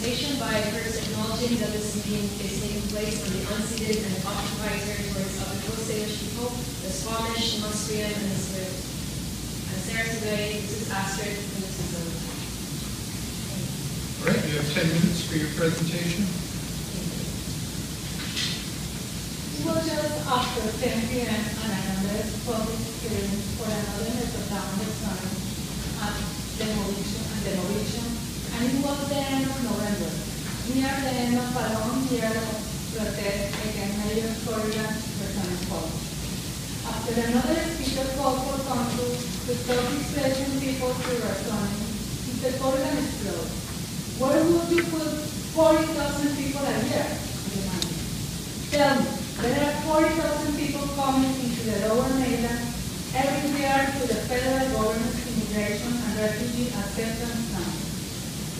presentation by first acknowledging that this meeting is taking place on the unceded and occupied territories of the Coast Salish people, the Squamish, the Musqueam, and the Swift. I'm Sarah Survey, this is Astrid, and this is Zoe. All right, you have 10 minutes for your presentation. It was just after ten P M and I attended public hearing for another Metrotown sign at demolition and demolition. The end of November, near the end of a long year of protest against Mayor Corrigan President Paul. After another speaker called for council to stop displacing people to returning, Mr. Corrigan exploded. Where would you put forty thousand people a year? Tell me, there are forty thousand people coming into the lower mainland every year to the federal government's immigration and refugee acceptance.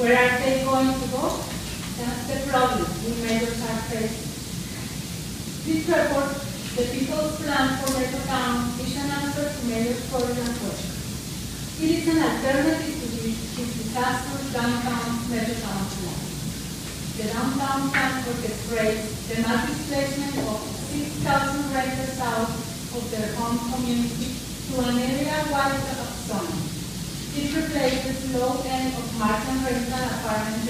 Where are they going to go? That's the problem we mayors are. This report, the people's plan for Metrotown, is an answer to Mayor Corrigan's question. It is an alternative to the his disastrous downtown Metro Town plan. The downtown plan orchestrates the mass displacement of six thousand renters out of their home community to an area wide of zone. It replaces low end of market rental apartment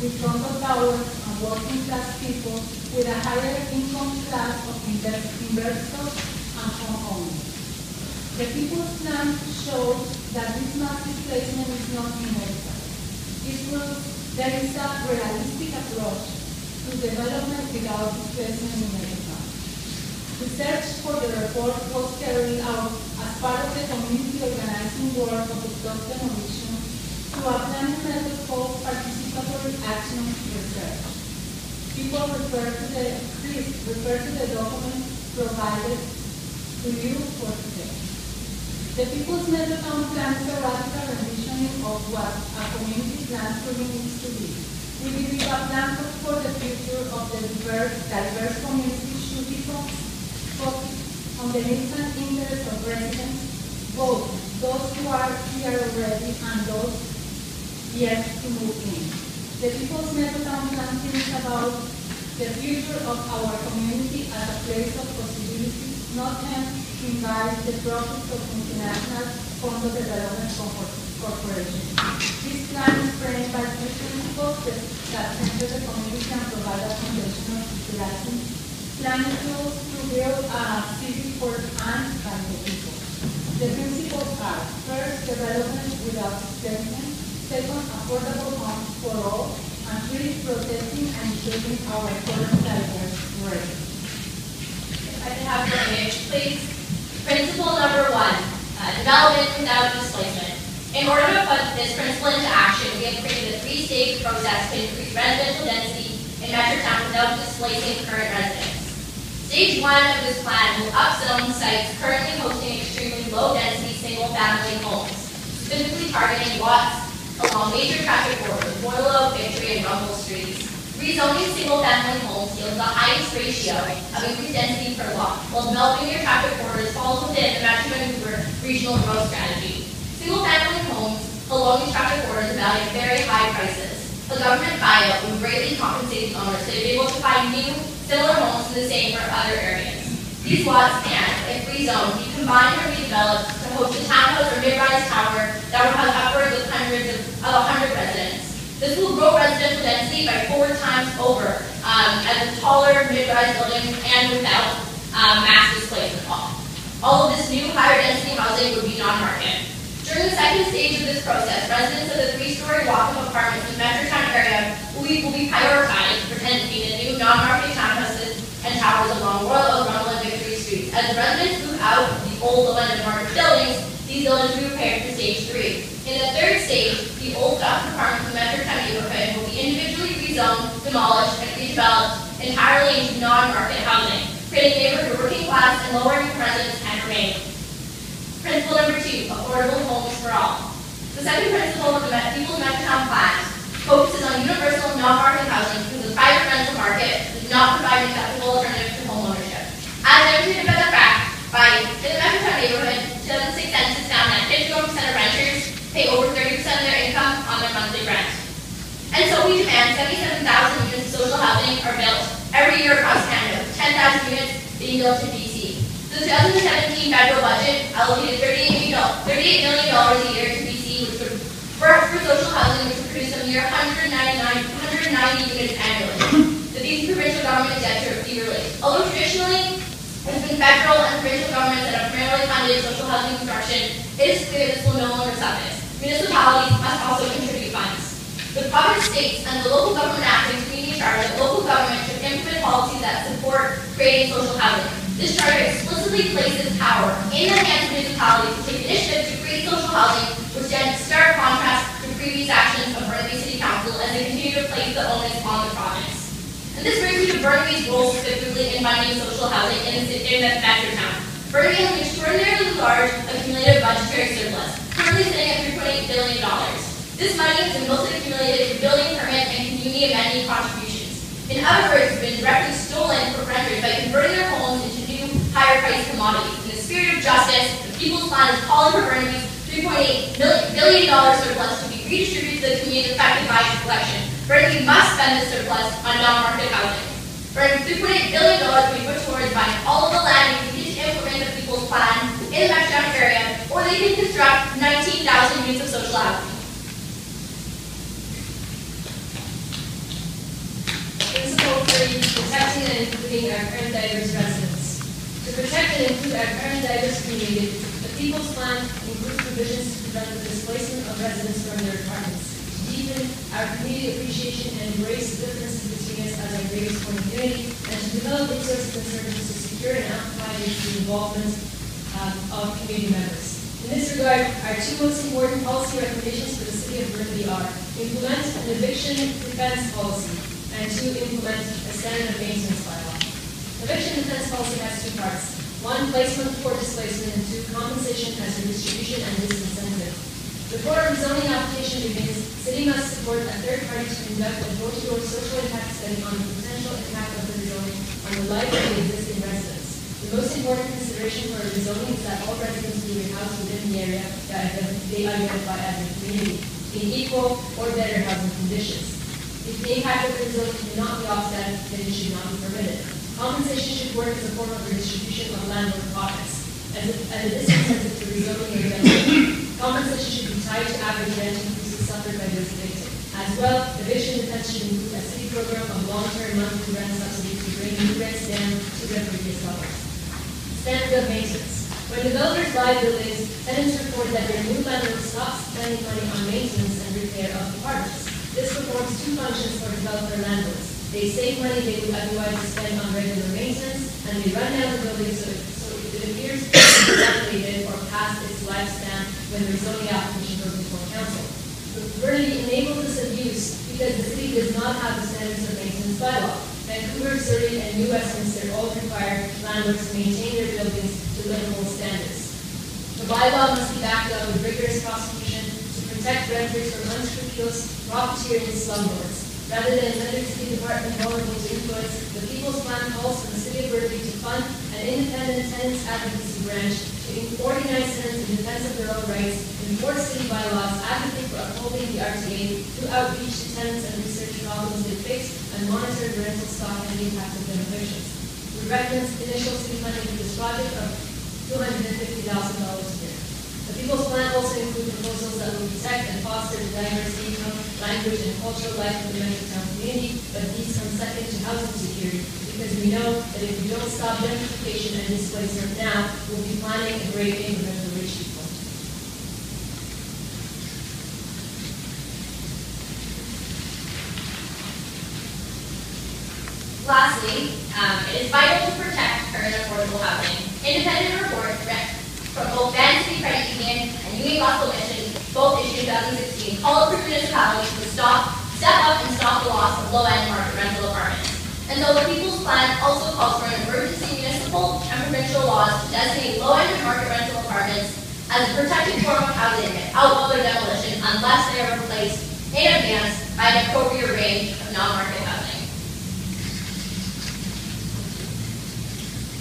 with condo towers and working class people with a higher income class of investors and homeowners. The people's plan shows that this mass displacement is not inevitable. It proves there is a realistic approach to development without displacement in. Research for the report was carried out as part of the community organizing work of the Stop Demoviction through a planning method called participatory action research. People refer to the, please refer to the document provided to you for today. The People's Metrotown Plan is a radical renditioning of what a community plan truly needs to be. We believe a plan for- for the future of the diverse, diverse community should be focused on the and interests of residents, both those who are here already and those yet to move in. The People's Metrotown Plan thinks about the future of our community as a place of possibilities, not hence invite the profits of multinational Fondo Development Corpor- Corporation. This plan is framed by three principles that center the community and provide a foundation of planning tools to build a city for and by the people. The principles are, first, development without displacement, second, affordable homes for all, and three, protecting and shaping our current diverse race. If I could have your image, please. Principle number one, uh, development without displacement. In order to put this principle into action, we have created a three-stage process to increase residential density in Metrotown without displacing current residents. Stage one of this plan will upzone sites currently hosting extremely low-density single-family homes, specifically targeting lots along major traffic corridors, Boyle, Victory, and Rumble Streets. Rezoning single-family homes yields the highest ratio of increased density per lot, while developing your traffic corridors falls within the Metro Vancouver regional growth strategy. Single-family homes along these traffic corridors are valued at very high prices. The government buyout would greatly compensate owners to be able to find new, similar homes in the same or other areas. These lots can, if rezoned, be combined or redeveloped to host a townhouse or mid-rise tower that would have upwards of hundreds of, of hundred residents. This will grow residential density by four times over um, as a taller mid-rise building and without um, mass displacement. All, all of this new higher density housing would be non-market. During the second stage of this process, residents of the three-story walk-up apartments in the Metrotown area will be, will be prioritized for tenancy in the new non-market townhouses and towers along Royal Oak, Rumble, and Victory Streets. As residents move out of the market buildings, these buildings will be prepared for stage three. In the third stage, the old Duffer apartments in Metrotown neighborhood will be individually rezoned, demolished, and redeveloped entirely into non-market housing, creating neighborhood working class and lower income residents can remain. Principle number two, affordable homes for all. The second principle of the People's Metrotown Plan focuses on universal non-market housing because the private rental market does not provide an acceptable alternative to homeownership. As demonstrated by the fact, by in the Metrotown neighborhood, 2006 census found that 51% of renters pay over 30% of their income on their monthly rent. And so we globally demand 77,000 units of social are built every year across Canada, with 10,000 units being built in BC. The 2017 federal budget allocated $38 million $38 million a year to BC, which for, for social housing, which would produce a mere 199 190 units annually. The BC provincial government is yet to receive relief. Although traditionally, it's been federal and provincial governments that have primarily funded social housing construction, it is clear this will no longer suffice. Municipalities must also contribute funds. The province states and the local government act and community charter that local government should implement policies that support creating social housing. This charter explicitly places power in the hands of municipalities to take initiative to create social housing, which then stark contrast to previous actions of Burnaby City Council as they continue to place the onus on the province. And this brings me to Burnaby's role specifically in finding social housing in the, in the Metrotown. Burnaby has an extraordinarily large accumulated budgetary surplus, currently sitting at $3.8 billion. This money has been mostly accumulated through building permit and community amenity contributions. In other words, it's been directly stolen from renters by converting their homes into new, higher-priced commodities. In the spirit of justice, the People's Plan is calling for Burnaby's $3.8 million billion surplus to be redistributed to the communities affected by its collection. Must spend this surplus on non-market housing. Burnaby's $3.8 billion will be put towards buying all of the land needed to implement the People's Plan in the Metro area, or they can construct 19,000 units of social housing. Principle three, protecting and including our current diverse residents. To protect and include our current diverse community, the People's Plan includes provisions to prevent the displacement of residents from their apartments, deepen our community appreciation and embrace the differences between us as our greatest point of unity, and to develop resources and services to secure and amplify the involvement um, of community members. In this regard, our two most important policy recommendations for the city of Burnaby are implement an eviction defense policy and to implement standard maintenance bylaw. Eviction defense policy has two parts. One, placement for displacement, and two, compensation as a distribution and disincentive. Before a rezoning application begins, city must support a third party to conduct a door-to-door social impact study on the potential impact of the rezoning on the life of the existing residents. The most important consideration for a rezoning is that all residents be housed within the area that they identify as a community, in equal or better housing conditions. If the impact of the result cannot be offset, then it should not be permitted. Compensation should work as a form of redistribution of landlord profits. As a, as a disincentive to rezoning renting, compensation should be tied to average rent increases suffered by those evicted. As well, eviction defense should include a city program of long-term monthly rent subsidies to bring new rents down to their previous levels. Standard of maintenance. When developers buy buildings, tenants report that their new landlord stops spending money on maintenance and repair of the apartments. This performs two functions for developer landlords. They save money they would otherwise spend on regular maintenance, and they run down the building so it, so it appears dilapidated or past its lifespan when the rezoning application goes before council. Burnaby enables this abuse because the city does not have the standards of maintenance bylaw. Vancouver, Surrey, and New Westminster all require landlords to maintain their buildings to livable standards. The bylaw must be backed up with rigorous prosecution protect renters from unscrupulous profiteering slumlords. Rather than another city department vulnerable to influence, the People's Plan calls for the city of Burnaby to fund an independent tenants advocacy branch to organize tenants in defense of their own rights, enforce city bylaws, advocate for upholding the RTA, do outreach to tenants and research problems they face, and monitor the rental stock and the impact of their evictions. We recommend initial city funding for this project of two hundred and fifty thousand dollars a year. The People's Plan also includes proposals that will protect and foster the diverse income, language, and cultural life of the Metrotown community, but these come second to housing security, because we know that if we don't stop gentrification and displacement now, we'll be planning a great neighborhood for rich people. Lastly, um, it is vital to protect current affordable housing. Independent reports re- from both Vancity Credit And Union both issued in 2016, call for municipalities to stop, step up and stop the loss of low-end market rental apartments. And so the People's Plan also calls for an emergency municipal and provincial laws to designate low-end market rental apartments as a protected form of housing without other demolition unless they are replaced in advance by an appropriate range of non-market housing.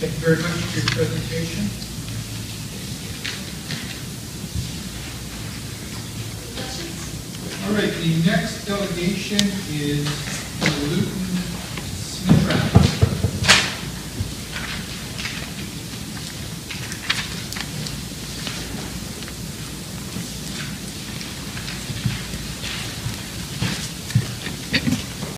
Thank you very much for your presentation. The next delegation is the Luton